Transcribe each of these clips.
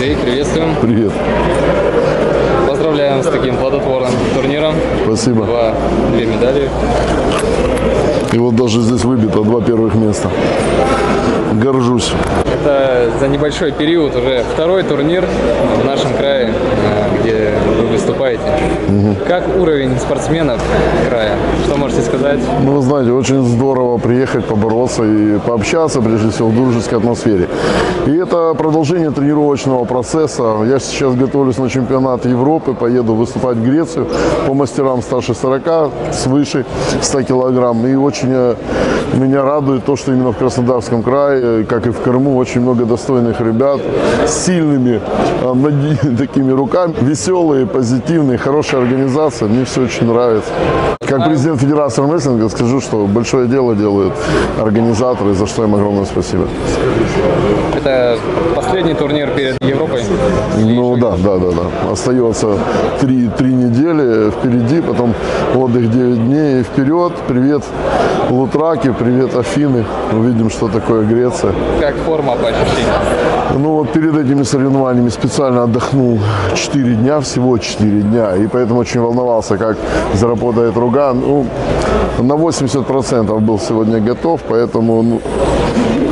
Андрей, приветствуем. Привет. Поздравляем с таким плодотворным турниром. Спасибо. Два, две медали. И вот даже здесь выбито два первых места. Горжусь. Это за небольшой период уже второй турнир в нашем крае, где вы выступаете. Как уровень спортсменов края? Что можете сказать? Ну, знаете, очень здорово приехать, побороться и пообщаться, прежде всего, в дружеской атмосфере. И это продолжение тренировочного процесса. Я сейчас готовлюсь на чемпионат Европы, поеду выступать в Грецию по мастерам старше 40, свыше 100 килограмм. И очень э, меня радует то, что именно в Краснодарском крае, как и в Крыму, очень много достойных ребят с сильными э, такими руками, веселые, позитивные, хорошая организация. Мне все очень нравится. Как президент Федерации армрестлинга скажу, что большое дело делают организаторы, за что им огромное спасибо. Это последний турнир перед Европой. Ну да, да, да, да. Остается три, три недели впереди, потом отдых 9 дней и вперед. Привет Лутраки, привет Афины. Увидим, что такое Греция. Как форма по ощущениям? Ну вот перед этими соревнованиями специально отдохнул 4 дня, всего 4 дня. И поэтому очень волновался, как заработает рука. Ну, на 80% был сегодня готов, поэтому ну,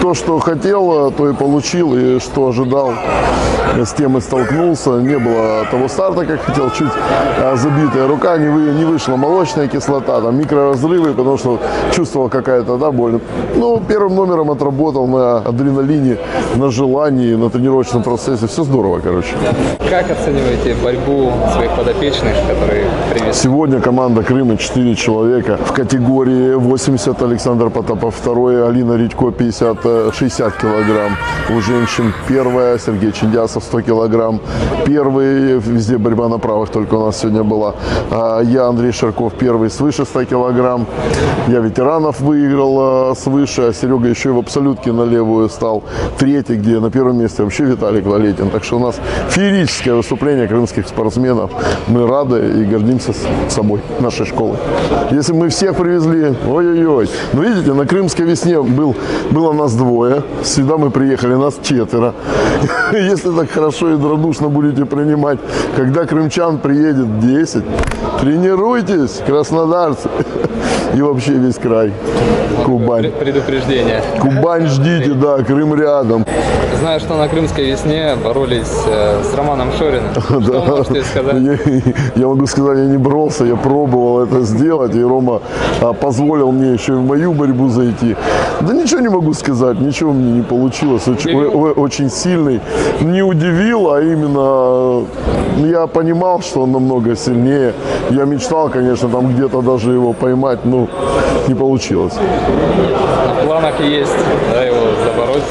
то, что хотел, то и получил, и что ожидал, с тем и столкнулся. Не было того старта, как хотел, чуть а, забитая рука, не, вы, не вышла молочная кислота, там микроразрывы, потому что чувствовал какая-то да, боль. Ну, первым номером отработал на адреналине, на желании, на тренировочном процессе. Все здорово, короче. Как оцениваете борьбу своих подопечных, которые привезли? Сегодня команда Крыма 4 человека. В категории 80 Александр Потапов, второй Алина Редько 50, э, 60 килограмм. У женщин первая Сергей Чиндясов 100 килограмм. Первый, везде борьба на правых только у нас сегодня была. А Я Андрей Шарков первый свыше 100 килограмм. Я ветеранов выиграл э, свыше, а Серега еще и в абсолютке на левую стал. Третий, где на первом месте вообще Виталик Валетин. Так что у нас феерическое выступление крымских спортсменов. Мы рады и гордимся собой, нашей школой. Если мы всех привезли, ой-ой-ой. Ну, видите, на крымской весне был, было нас двое. Сюда мы приехали, нас четверо. Если так хорошо и радушно будете принимать, когда крымчан приедет 10, тренируйтесь, краснодарцы. И вообще весь край. Кубань. Предупреждение. Кубань ждите, да, Крым рядом. Знаю, что на Крымской весне боролись э, с Романом Шориным. Что можете сказать? Я, я могу сказать, я не боролся, я пробовал это сделать, и Рома а, позволил мне еще и в мою борьбу зайти. Да ничего не могу сказать, ничего мне не получилось. Очень, очень сильный. Не удивил, а именно э, я понимал, что он намного сильнее. Я мечтал, конечно, там где-то даже его поймать, но не получилось. В планах есть да, его забороть.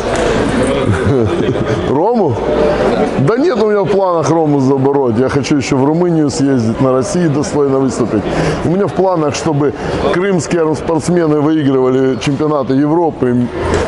Да нет у меня в планах Рому забороть. Я хочу еще в Румынию съездить, на России достойно выступить. У меня в планах, чтобы крымские спортсмены выигрывали чемпионаты Европы,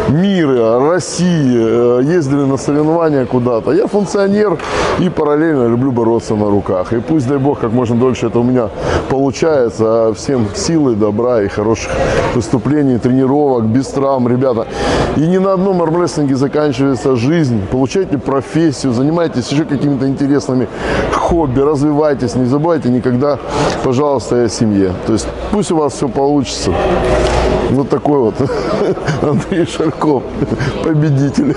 мира, России, э, ездили на соревнования куда-то. Я функционер и параллельно люблю бороться на руках. И пусть, дай бог, как можно дольше это у меня получается. А всем силы, добра и хороших выступлений, тренировок, без травм, ребята. И не на одном армрестлинге заканчивается жизнь. Получайте профессию, занимайтесь еще какими-то интересными хобби, развивайтесь. Не забывайте никогда, пожалуйста, о семье. То есть пусть у вас все получится. Вот такой вот Андрей Шарков, победитель.